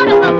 Ha ha ha!